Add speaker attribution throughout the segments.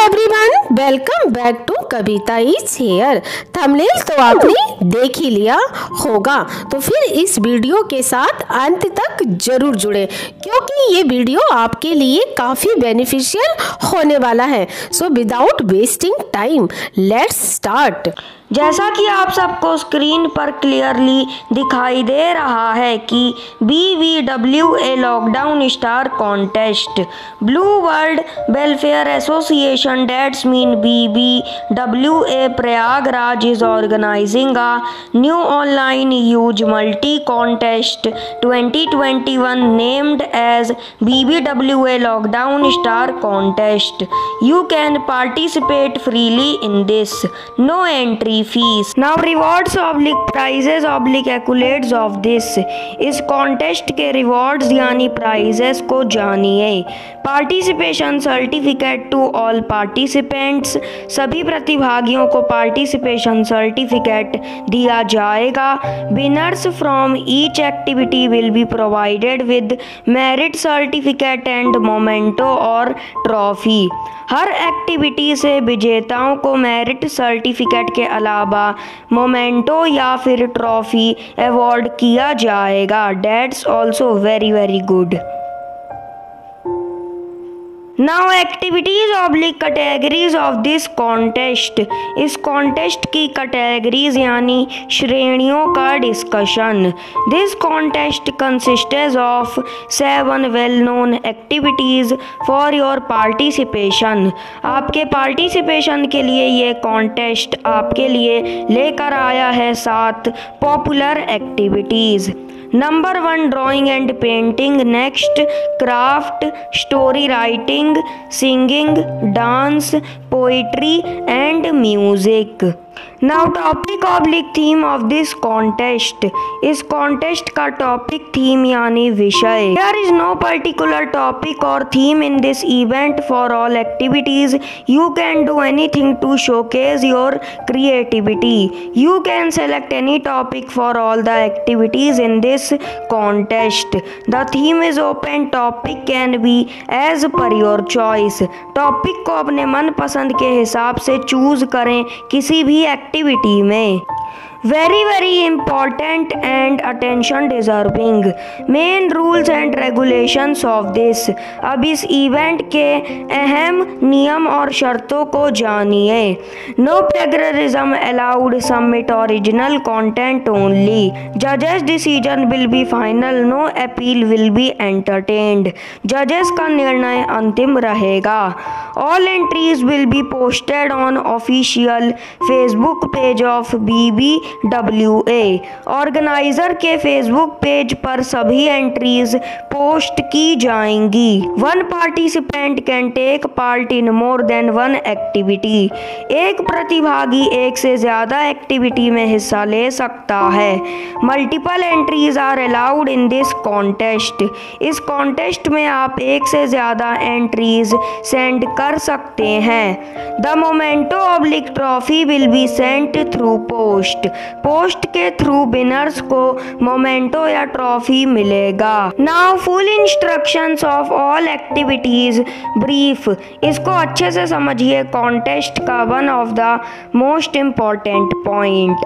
Speaker 1: Everyone welcome back to Kavita is here thumbnail तो आपने देख ही लिया होगा। तो फिर इस वीडियो के साथ अंत तक ज़रूर जुड़े, क्योंकि ये वीडियो आपके लिए काफ़ी बेनिफिशियल होने वाला है। So without wasting time let's start
Speaker 2: जैसा कि आप सबको स्क्रीन पर क्लियरली दिखाई दे रहा है कि B V W A lockdown star contest blue world welfare association that's mean B B W A Prayagraj is organising a new online use multi contest 2021 named as B B W A lockdown star contest you can participate freely in this no entry fees. Now rewards oblique prizes oblique accolades of this इस contest के rewards यानी prizes को जानिए participation certificate to all participants सभी प्रतिभागियों को participation certificate दिया जाएगा। Winners from each activity will be provided with merit certificate and memento और ट्रॉफी हर एक्टिविटी से विजेताओं को मेरिट सर्टिफिकेट के अलावा मोमेंटो या फिर ट्रॉफी अवॉर्ड किया जाएगा। Dates also very very good now activities oblique categories of this contest इस कॉन्टेस्ट की कैटेगरीज यानी श्रेणियों का discussion this contest consists of seven well known activities for your participation आपके पार्टिसिपेशन के लिए ये कॉन्टेस्ट आपके लिए लेकर आया है सात popular activities number one drawing and painting next craft story writing singing dance poetry and music now topic oblique theme of this contest इस कॉन्टेस्ट का टॉपिक थीम यानी विषय there is no particular topic और theme in this event for all activities you can do anything to showcase your creativity you can select any topic for all the activities in this contest the theme is open topic can be as per your choice topic को अपने मन पसंद के हिसाब से choose करें. किसी भी एक्टिविटी में। Very very important and attention deserving main rules and regulations of this अब इस इवेंट के अहम नियम और शर्तों को जानिए। No plagiarism allowed submit original content only जजेस decision will be final no appeal will be entertained जजेस का निर्णय अंतिम रहेगा। All entries will be posted on official Facebook page of B B W A organiser के Facebook page पर सभी entries post की जाएँगी। One participant can take part in more than one activity एक प्रतिभागी एक से ज़्यादा एक्टिविटी में हिस्सा ले सकता है। Multiple entries are allowed in this contest इस कॉन्टेस्ट में आप एक से ज़्यादा एंट्रीज सेंड कर सकते हैं। The memento oblique trophy will be sent through post post के थ्रू विनर्स को मोमेंटो या ट्रॉफी मिलेगा। Now full instructions of all activities, brief. इसको अच्छे से समझिए, कॉन्टेस्ट का one of the most important point.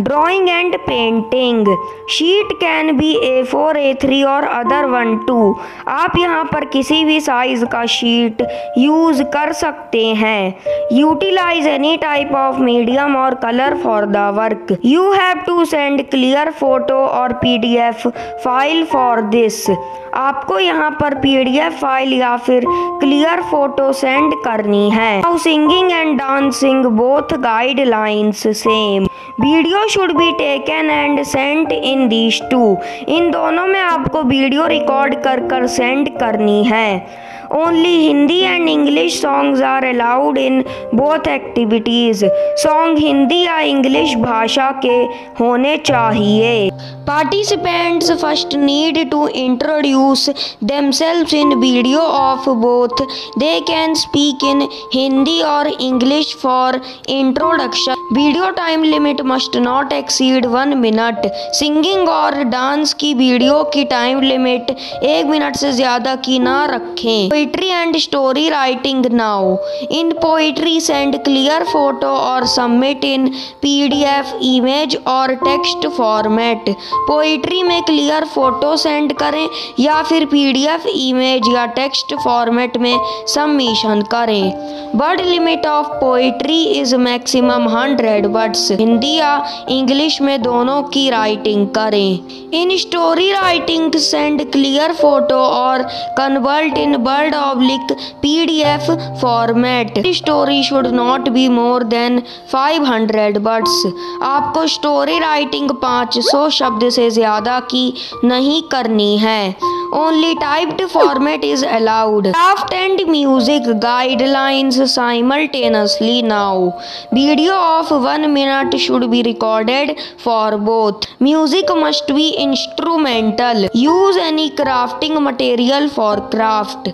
Speaker 2: Drawing and painting. Sheet can be A four, A three और अदर वन टू। आप यहाँ पर किसी भी साइज़ का शीट यूज़ कर सकते हैं। Utilize any type of medium और colour for the work. You have to send clear photo और पीडीएफ फ़ाइल फॉर दिस आपको यहाँ पर पीडीएफ फ़ाइल या फिर क्लियर फ़ोटो सेंड करनी है। Now singing and dancing both guidelines same video should be taken and sent in these two इन दोनों में आपको वीडियो रिकॉर्ड कर कर सेंड करनी है। Only Hindi and English songs are allowed in both activities song Hindi या English भाषा के होने चाहिए participants first need to introduce themselves in video of both. They can speak in hindi or english for introduction. Video time limit must not exceed one minute singing और dance की video की time limit एक minute से ज़्यादा की ना रखें। Poetry and story writing now. In poetry, send clear photo or submit in PDF, image और text फॉर्मेट पोइट्री में क्लियर फ़ोटो सेंड करें या फिर पीडीएफ इमेज या टेक्स्ट फॉर्मेट में सबमिशन करें. Word limit of poetry is maximum hundred words Hindi या English में दोनों की राइटिंग करें. In story writing send clear photo और convert in word oblique PDF format story should not be more than 500 words आपको story writing 500 शब्द से ज़्यादा की नहीं करनी है। Only typed format is allowed. Craft and music guidelines simultaneously now. Video of 1 minute should be recorded for both. Music must be instrumental. Use any crafting material for craft.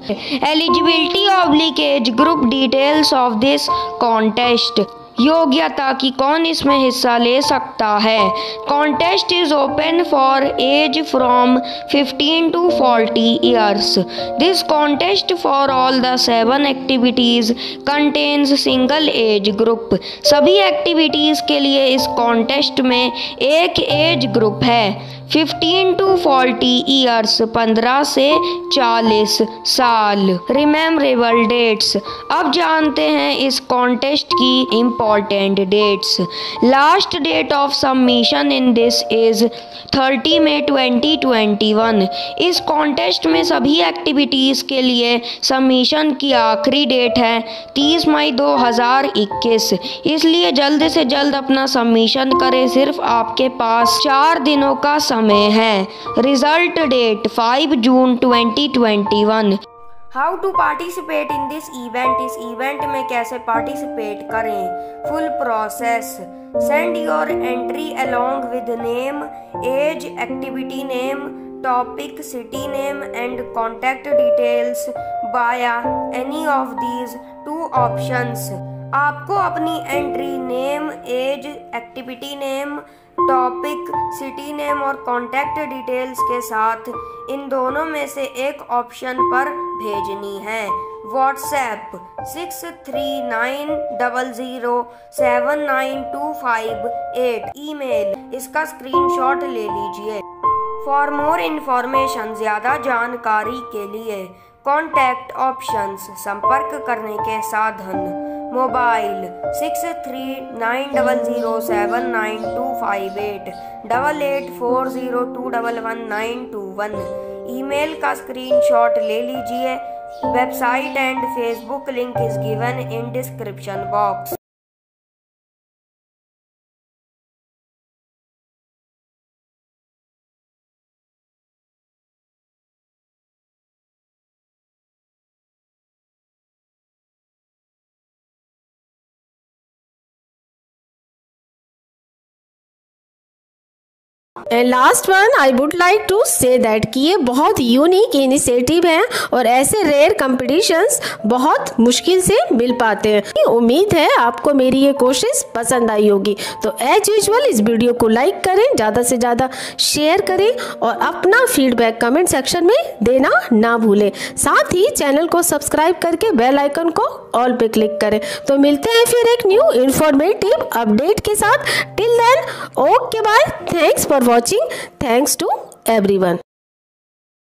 Speaker 2: Eligibility oblige group details of this contest. योग्यता कि कौन इसमें हिस्सा ले सकता है? Contest is open for age from 15 to 40 years this contest for all the seven activities contains single age group सभी activities के लिए इस कॉन्टेस्ट में एक एज ग्रुप है। 15 टू 40 ईयर्स 15 से 40 साल। रिमेमरेबल डेट्स अब जानते हैं इस कॉन्टेस्ट की important dates last date of submission in this is 30 May 2021 इस कॉन्टेस्ट में सभी एक्टिविटीज़ के लिए सबमिशन की आखिरी डेट है 30 मई 2021 इसलिए जल्द से जल्द अपना सबमिशन करें। सिर्फ़ आपके पास चार दिनों का है। Result date 5 June 2021 how to participate in this event इस इवेंट में कैसे पार्टिसिपेट करें? Full process send your entry along with name age activity name topic city name and contact details via any of these two options आपको अपनी entry name age activity name topic city name और contact details के साथ इन दोनों में से एक option पर भेजनी है। WhatsApp six three nine double zero seven nine two five eight email इसका स्क्रीनशॉट ले लीजिए। फॉर मोर इन्फॉर्मेशन ज़्यादा जानकारी के लिए कॉन्टैक्ट ऑप्शंस संपर्क करने के साधन। Mobile six three nine double zero seven nine two five eight double eight four zero two double one nine two one. Email का स्क्रीनशॉट ले लीजिए। Website and Facebook link is given in description box
Speaker 1: and last one I would like to say that कि ये बहुत unique initiative है और ऐसे rare competitions बहुत मुश्किल से मिल पाते हैं। उम्मीद है आपको मेरी ये कोशिश पसंद आई होगी। तो एज यूजल इस वीडियो को लाइक करें, ज़्यादा से ज़्यादा शेयर करें और अपना फीडबैक कमेंट सेक्शन में देना ना भूलें। साथ ही चैनल को सब्सक्राइब करके बेल आइकन को ऑल पे क्लिक करें। तो मिलते हैं फिर एक न्यू इन्फॉर्मेटिव अपडेट के साथ। Till then okay bye thanks for watching. Thanks to everyone.